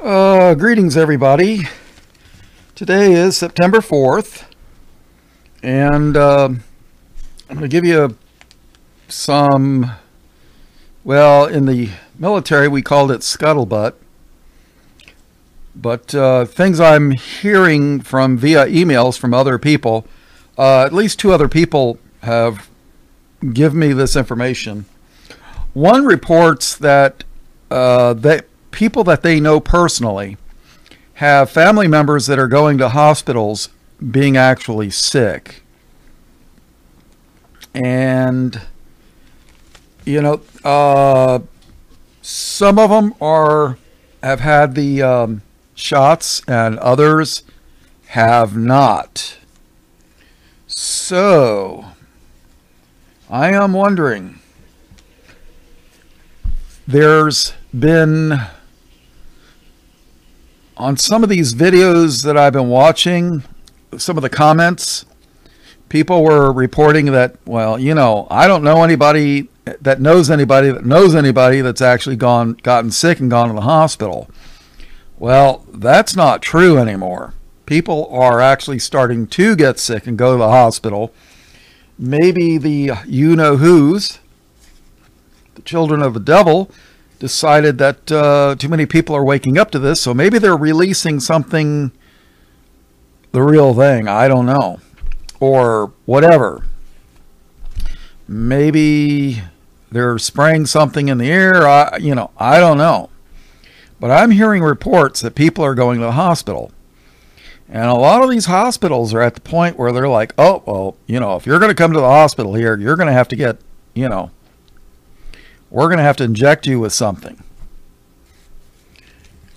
Uh, greetings, everybody. Today is September 4th, and uh, I'm going to give you some, well, in the military we called it scuttlebutt, but uh, things I'm hearing from via emails from other people. Uh, at least two other people have given me this information. One reports that uh, that people that they know personally have family members that are going to hospitals being actually sick. And, you know, uh, some of them are have had the um, shots and others have not. So, I am wondering. There's been on some of these videos that I've been watching, some of the comments, people were reporting that, well, you know, I don't know anybody that knows anybody that knows anybody that's actually gone gotten sick and gone to the hospital. Well, that's not true anymore. People are actually starting to get sick and go to the hospital. Maybe the you know who's, the children of the devil, decided that uh, too many people are waking up to this, so maybe they're releasing something, the real thing. I don't know. Or whatever. Maybe they're spraying something in the air. I, you know, I don't know. But I'm hearing reports that people are going to the hospital. And a lot of these hospitals are at the point where they're like, oh, well, you know, if you're going to come to the hospital here, you're going to have to get, you know, we're going to have to inject you with something.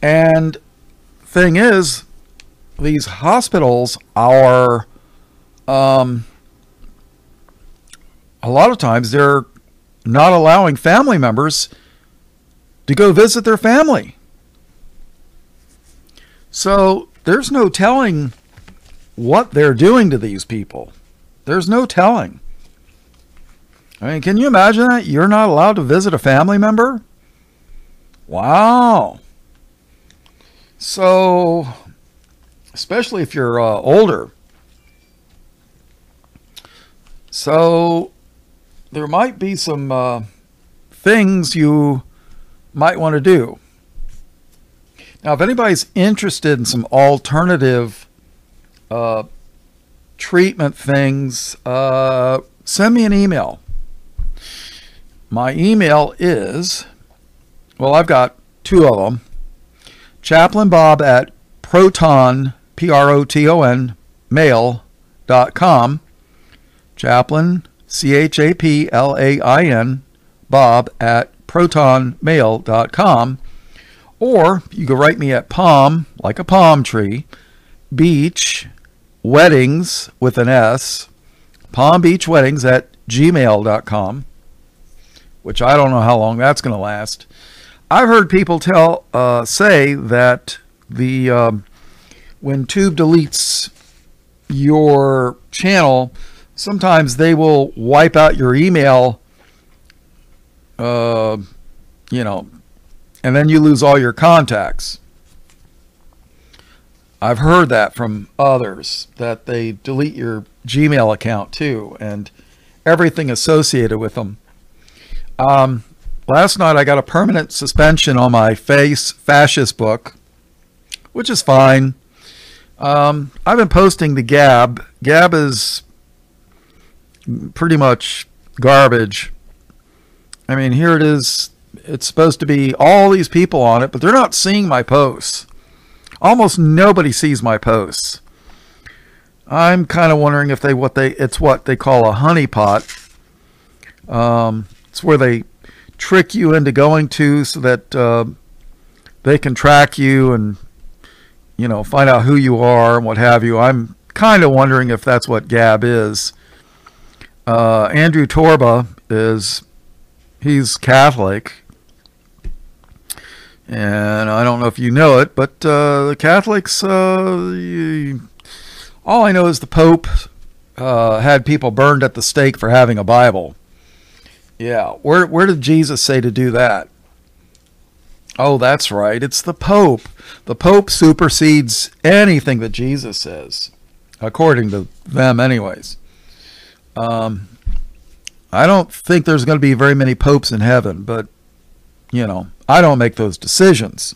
And thing is, these hospitals are, um, a lot of times they're not allowing family members to go visit their family. So there's no telling what they're doing to these people. There's no telling. I mean, can you imagine that? You're not allowed to visit a family member? Wow. So, especially if you're uh, older. So, there might be some uh, things you might want to do. Now, if anybody's interested in some alternative uh, treatment things, uh, send me an email. My email is, well, I've got two of them. Chaplain Bob at proton, P R O T O N, mail.com. Chaplain, C H A P L A I N, Bob at protonmail.com. Or you can write me at palm, like a palm tree, beach, weddings with an S, Palm Beach Weddings at gmail.com which I don't know how long that's going to last. I've heard people tell uh, say that the um, when Tube deletes your channel, sometimes they will wipe out your email. Uh, you know, and then you lose all your contacts. I've heard that from others that they delete your Gmail account too and everything associated with them. Um, last night I got a permanent suspension on my face fascist book, which is fine. Um, I've been posting the Gab. Gab is pretty much garbage. I mean, here it is. It's supposed to be all these people on it, but they're not seeing my posts. Almost nobody sees my posts. I'm kind of wondering if they what they it's what they call a honeypot. Um, where they trick you into going to so that uh, they can track you and you know find out who you are and what have you. I'm kind of wondering if that's what Gab is. Uh, Andrew Torba is he's Catholic, and I don't know if you know it, but uh, the Catholics. Uh, you, all I know is the Pope uh, had people burned at the stake for having a Bible. Yeah. Where where did Jesus say to do that? Oh, that's right. It's the Pope. The Pope supersedes anything that Jesus says, according to them, anyways. Um, I don't think there's going to be very many popes in heaven, but, you know, I don't make those decisions.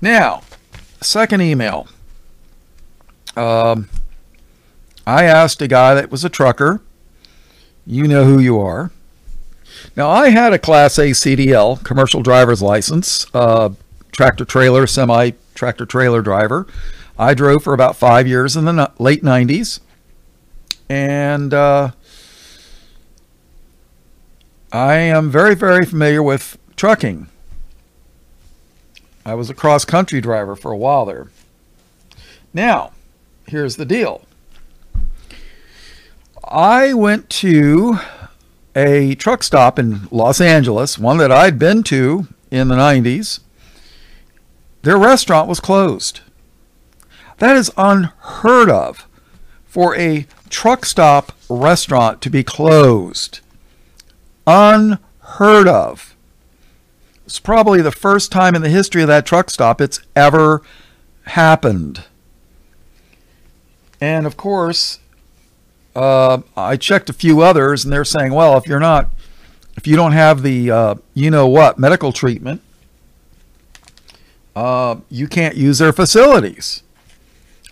Now, second email. Um, I asked a guy that was a trucker. You know who you are. Now, I had a Class A CDL, commercial driver's license, uh, tractor trailer, semi tractor trailer driver. I drove for about five years in the late 90s. And uh, I am very, very familiar with trucking. I was a cross country driver for a while there. Now, here's the deal I went to a truck stop in Los Angeles, one that I'd been to in the 90s. Their restaurant was closed. That is unheard of for a truck stop restaurant to be closed. Unheard of. It's probably the first time in the history of that truck stop it's ever happened. And of course, uh, I checked a few others, and they're saying, well, if you're not, if you don't have the, uh, you know what, medical treatment, uh, you can't use their facilities.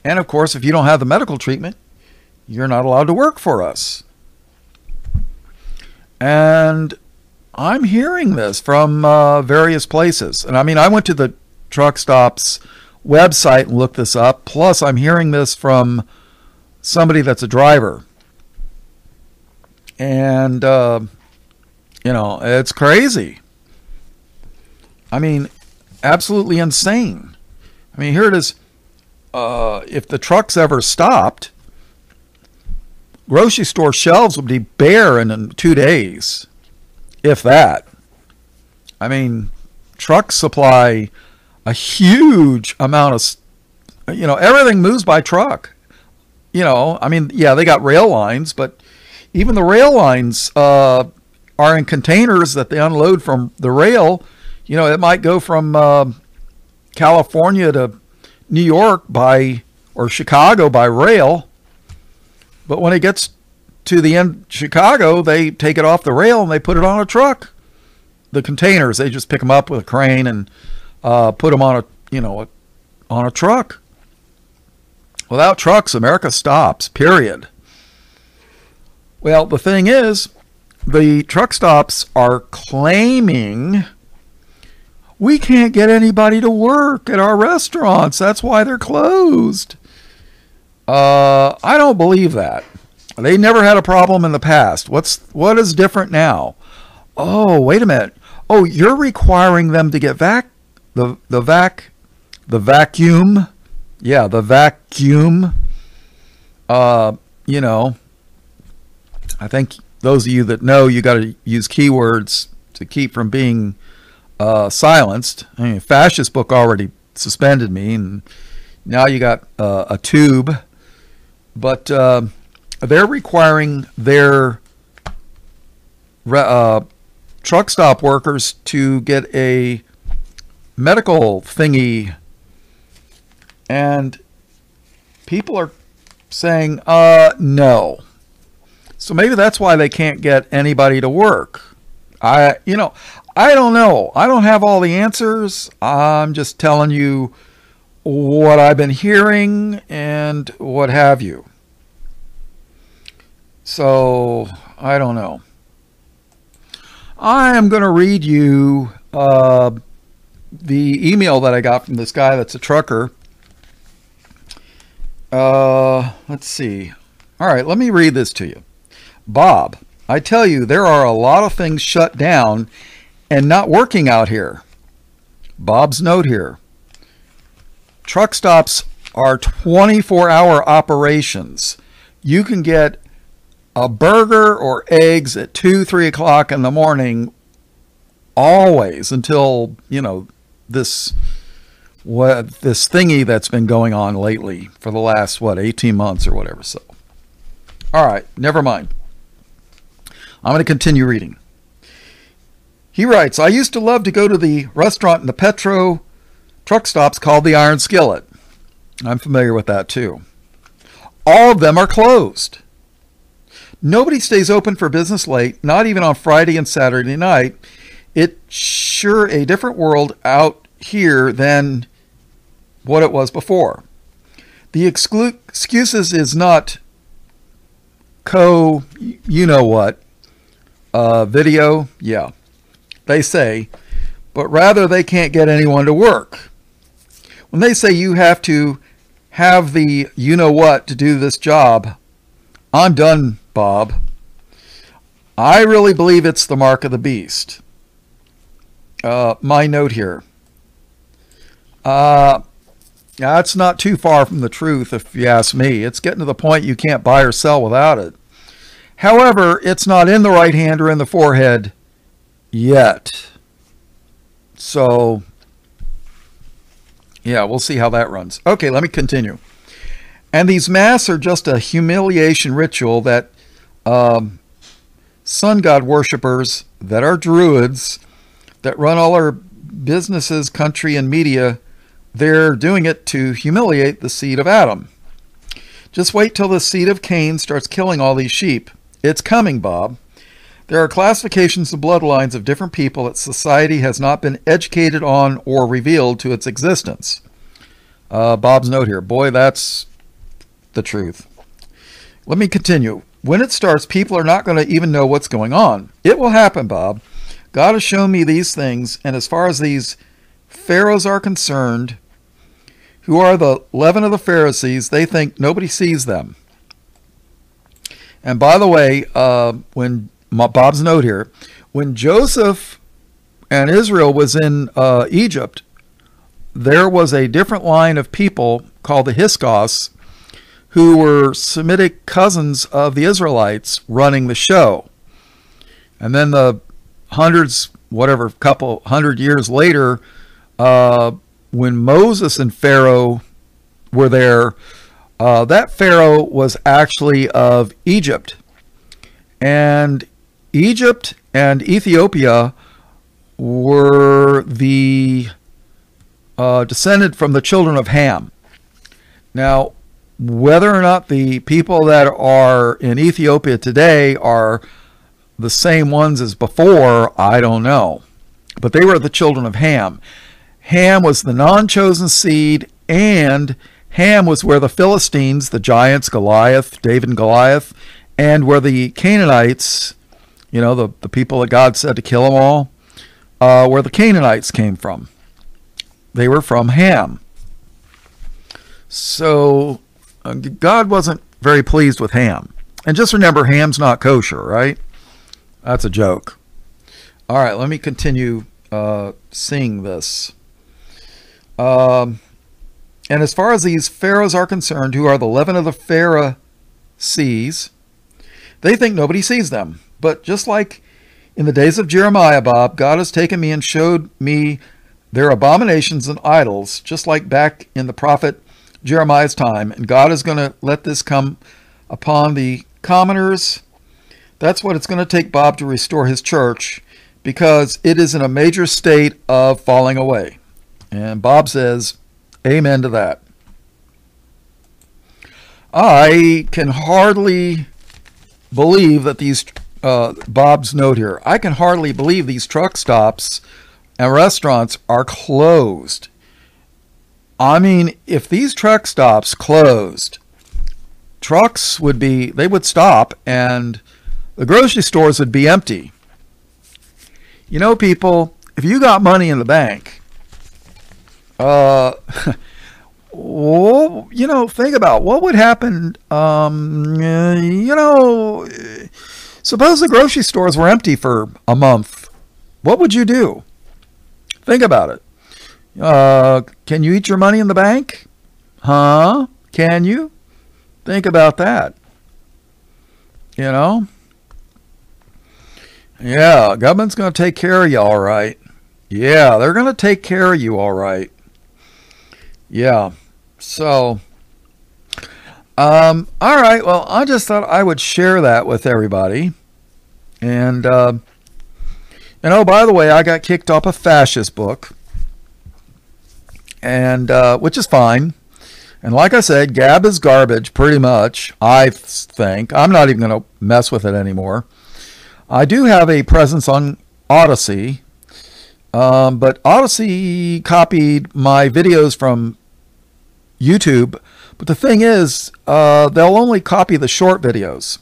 And of course, if you don't have the medical treatment, you're not allowed to work for us. And I'm hearing this from uh, various places. And I mean, I went to the truck stops website and looked this up. Plus, I'm hearing this from somebody that's a driver. And, uh, you know, it's crazy. I mean, absolutely insane. I mean, here it is. Uh, if the trucks ever stopped, grocery store shelves would be bare in two days, if that. I mean, trucks supply a huge amount of, you know, everything moves by truck. You know, I mean, yeah, they got rail lines, but even the rail lines uh, are in containers that they unload from the rail. You know, it might go from uh, California to New York by or Chicago by rail but when it gets to the end Chicago, they take it off the rail and they put it on a truck. The containers, they just pick them up with a crane and uh, put them on a you know a, on a truck. Without trucks, America stops. Period. Well, the thing is, the truck stops are claiming we can't get anybody to work at our restaurants. That's why they're closed. Uh, I don't believe that. They never had a problem in the past. What's what is different now? Oh, wait a minute. Oh, you're requiring them to get vac the the vac the vacuum. Yeah, the vacuum. Uh, you know, I think those of you that know, you got to use keywords to keep from being uh, silenced. I mean, fascist book already suspended me, and now you got uh, a tube but uh, they're requiring their uh, truck stop workers to get a medical thingy, and people are saying, uh, no. So maybe that's why they can't get anybody to work. I, you know, I don't know. I don't have all the answers. I'm just telling you what I've been hearing and what have you. So, I don't know. I am going to read you uh, the email that I got from this guy that's a trucker. Uh, let's see. All right, let me read this to you. Bob, I tell you, there are a lot of things shut down and not working out here. Bob's note here. Truck stops are 24 hour operations. You can get a burger or eggs at 2, 3 o'clock in the morning always until, you know, this what this thingy that's been going on lately for the last what 18 months or whatever so all right never mind i'm going to continue reading He writes, I used to love to go to the restaurant in the Petro truck stops called the Iron Skillet. I'm familiar with that too. All of them are closed. Nobody stays open for business late, not even on Friday and Saturday night. It's sure a different world out here than what it was before. The exclu- excuses is not co, you know what, uh, video, yeah, they say, but rather they can't get anyone to work. When they say you have to have the you know what to do this job, I'm done, Bob. I really believe it's the mark of the beast. Uh, my note here. Uh, that's not too far from the truth, if you ask me. It's getting to the point you can't buy or sell without it. However, it's not in the right hand or in the forehead yet. So, yeah, we'll see how that runs. Okay, let me continue. And these masks are just a humiliation ritual that um, sun god worshippers that are druids that run all our businesses, country, and media, they're doing it to humiliate the seed of Adam. Just wait till the seed of Cain starts killing all these sheep. It's coming, Bob. There are classifications of bloodlines of different people that society has not been educated on or revealed to its existence. Uh, Bob's note here. Boy, that's the truth. Let me continue. When it starts, people are not going to even know what's going on. It will happen, Bob. God has shown me these things, and as far as these pharaohs are concerned, who are the leaven of the Pharisees, they think nobody sees them. And by the way, uh, when Bob's note here, when Joseph and Israel was in uh, Egypt, there was a different line of people called the Hyksos who were Semitic cousins of the Israelites running the show. And then the hundreds, whatever, couple hundred years later, uh, when Moses and Pharaoh were there, uh, that Pharaoh was actually of Egypt. And Egypt and Ethiopia were the uh, descended from the children of Ham. Now, whether or not the people that are in Ethiopia today are the same ones as before, I don't know. But they were the children of Ham. Ham was the non chosen seed, and Ham was where the Philistines, the giants, Goliath, David and Goliath, and where the Canaanites, you know, the, the people that God said to kill them all, uh, where the Canaanites came from. They were from Ham. So uh, God wasn't very pleased with Ham. And just remember, Ham's not kosher, right? That's a joke. All right, let me continue uh, seeing this. Um, and as far as these pharaohs are concerned, who are the leaven of the pharaoh Pharisees, they think nobody sees them. But just like in the days of Jeremiah, Bob, God has taken me and showed me their abominations and idols, just like back in the prophet Jeremiah's time. And God is going to let this come upon the commoners. That's what it's going to take Bob to restore his church because it is in a major state of falling away. And Bob says, Amen to that. I can hardly believe that these, uh, Bob's note here, I can hardly believe these truck stops and restaurants are closed. I mean, if these truck stops closed, trucks would be, they would stop and the grocery stores would be empty. You know, people, if you got money in the bank, uh, you know, think about what would happen. Um, you know, suppose the grocery stores were empty for a month. What would you do? Think about it. Uh, can you eat your money in the bank? Huh? Can you? Think about that. You know? Yeah, government's going to take care of you all right. Yeah, they're going to take care of you all right. Yeah. So, um, all right. Well, I just thought I would share that with everybody. And, uh, And oh, by the way, I got kicked off a fascist book, and uh, which is fine. And like I said, Gab is garbage, pretty much. I think I'm not even going to mess with it anymore. I do have a presence on Odysee, um, but Odysee copied my videos from YouTube. But the thing is, uh, they'll only copy the short videos.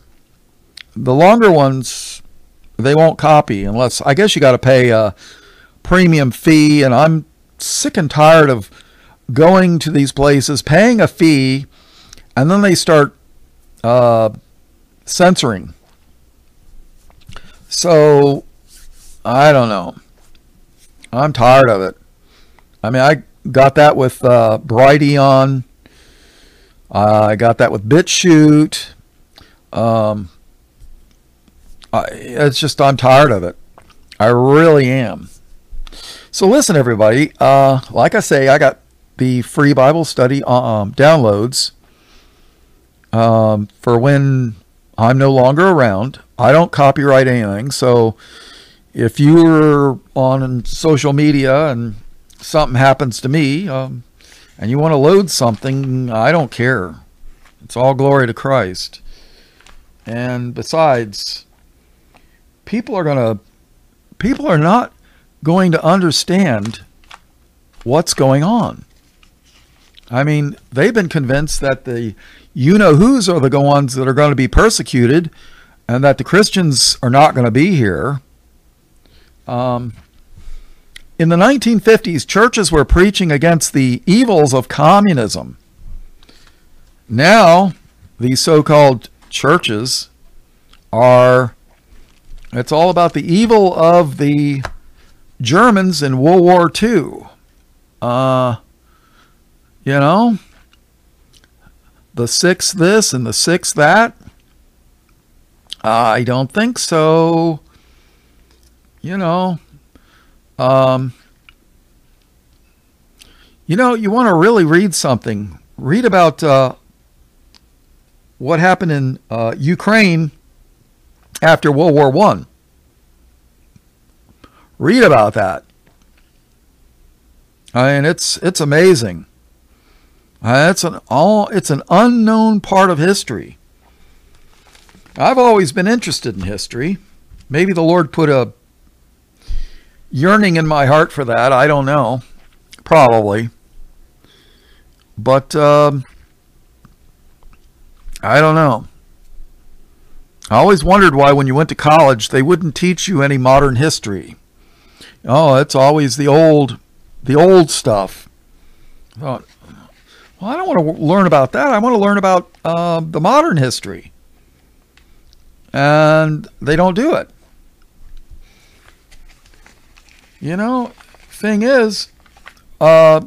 The longer ones, they won't copy unless I guess you got to pay a premium fee. And I'm sick and tired of going to these places, paying a fee, and then they start uh, censoring. So I don't know. I'm tired of it. I mean, I got that with uh, Brighteon. Uh, I got that with BitChute. Um, I, it's just I'm tired of it. I really am. So listen, everybody. Uh, like I say, I got the free Bible study um, downloads um, for when I'm no longer around. I don't copyright anything, so if you're on social media and something happens to me um, and you want to load something, I don't care. It's all glory to Christ. And besides, people are going to people are not going to understand what's going on. I mean, they've been convinced that the you know who's are the ones that are going to be persecuted and that the Christians are not going to be here. Um, in the 1950s, churches were preaching against the evils of communism. Now, these so called churches are, it's all about the evil of the Germans in World War II. Uh, you know, the six this and the six that. I don't think so. You know, um, you know, you want to really read something. Read about uh, what happened in uh, Ukraine after World War One. Read about that. I mean, it's it's amazing. It's an all it's an unknown part of history. I've always been interested in history. Maybe the Lord put a yearning in my heart for that. I don't know. Probably. But um, I don't know. I always wondered why, when you went to college, they wouldn't teach you any modern history. Oh, it's always the old, the old stuff. I thought, well, I don't want to learn about that. I want to learn about uh, the modern history. And they don't do it. You know, thing is, uh,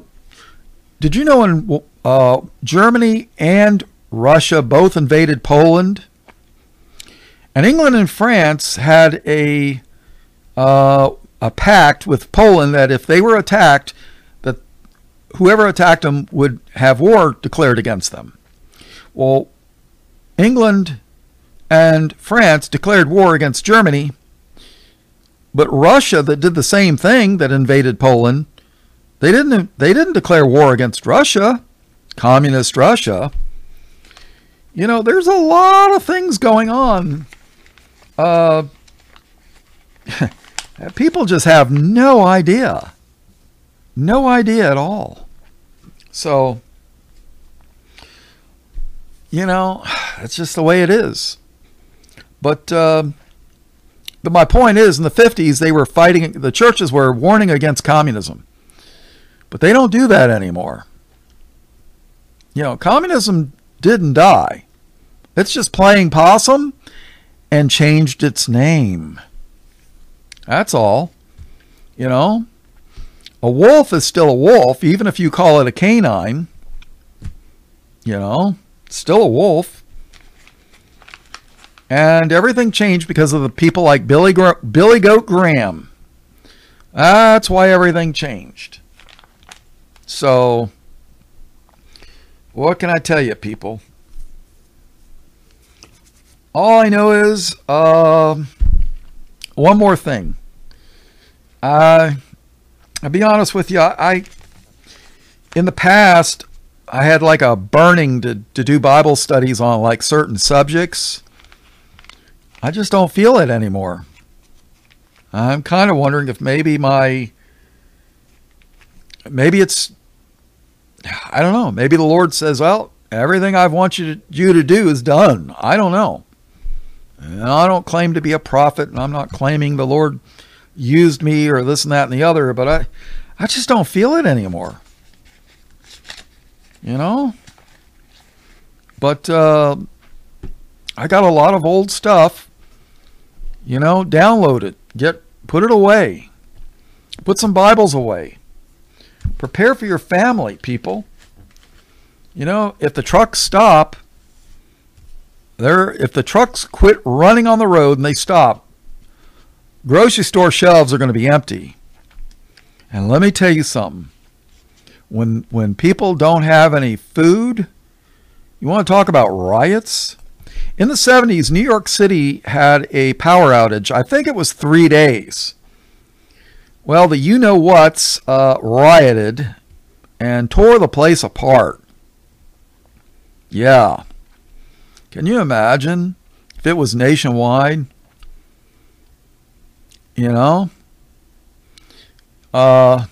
did you know in uh, Germany and Russia both invaded Poland? And England and France had a uh, a pact with Poland that if they were attacked, that whoever attacked them would have war declared against them. Well, England and France declared war against Germany, but Russia that did the same thing that invaded Poland, they didn't they didn't declare war against Russia, communist Russia. You know, there's a lot of things going on. Uh, people just have no idea. No idea at all. So, you know, it's just the way it is. But, uh, but my point is, in the 50s, they were fighting, the churches were warning against communism. But they don't do that anymore. You know, communism didn't die. It's just playing possum and changed its name. That's all. You know, a wolf is still a wolf, even if you call it a canine. You know, still a wolf. And everything changed because of the people like Billy, Billy Goat Graham. That's why everything changed. So, what can I tell you, people? All I know is uh, one more thing. Uh, I'll be honest with you. I, in the past, I had like a burning to, to do Bible studies on like certain subjects. I just don't feel it anymore. I'm kind of wondering if maybe my maybe it's I don't know. Maybe the Lord says, "Well, everything I want you to, you to do is done." I don't know. And I don't claim to be a prophet, and I'm not claiming the Lord used me or this and that and the other, but I I just don't feel it anymore. You know? But uh, I got a lot of old stuff. You know, download it. Get put it away. Put some Bibles away. Prepare for your family, people. You know, if the trucks stop, there if the trucks quit running on the road and they stop, grocery store shelves are going to be empty. And let me tell you something. When when people don't have any food, you want to talk about riots? In the 70s, New York City had a power outage. I think it was three days. Well, the you know what's uh, rioted and tore the place apart. Yeah. Can you imagine if it was nationwide? You know? Uh,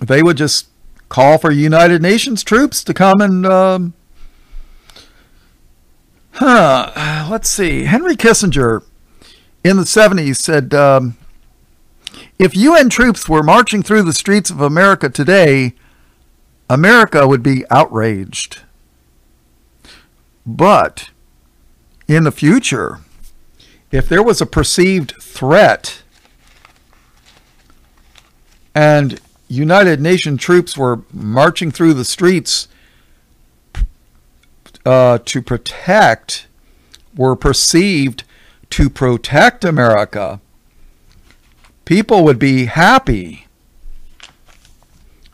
they would just call for United Nations troops to come and um, Huh. Let's see. Henry Kissinger in the 70s said um, if UN troops were marching through the streets of America today, America would be outraged. But in the future, if there was a perceived threat and United Nations troops were marching through the streets uh, to protect were perceived to protect America, people would be happy.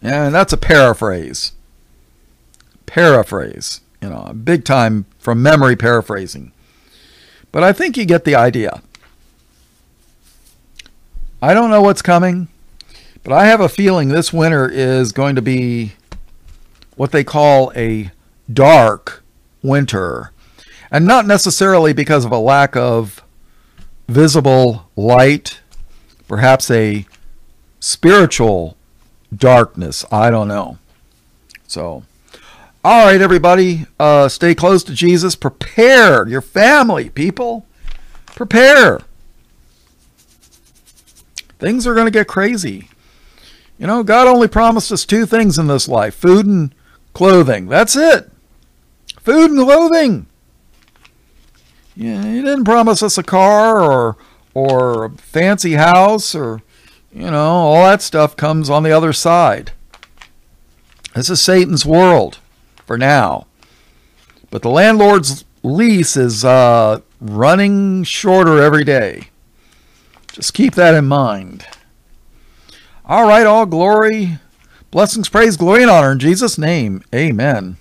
And that's a paraphrase. Paraphrase, you know, big time from memory paraphrasing. But I think you get the idea. I don't know what's coming, but I have a feeling this winter is going to be what they call a dark winter. And not necessarily because of a lack of visible light, perhaps a spiritual darkness. I don't know. So, all right, everybody, uh, stay close to Jesus. Prepare your family, people. Prepare. Things are going to get crazy. You know, God only promised us two things in this life food and clothing. That's it food and clothing. Yeah, he didn't promise us a car or or a fancy house or you know, all that stuff comes on the other side. This is Satan's world for now. But the landlord's lease is uh, running shorter every day. Just keep that in mind. All right, all glory, blessings, praise, glory, and honor in Jesus' name. Amen.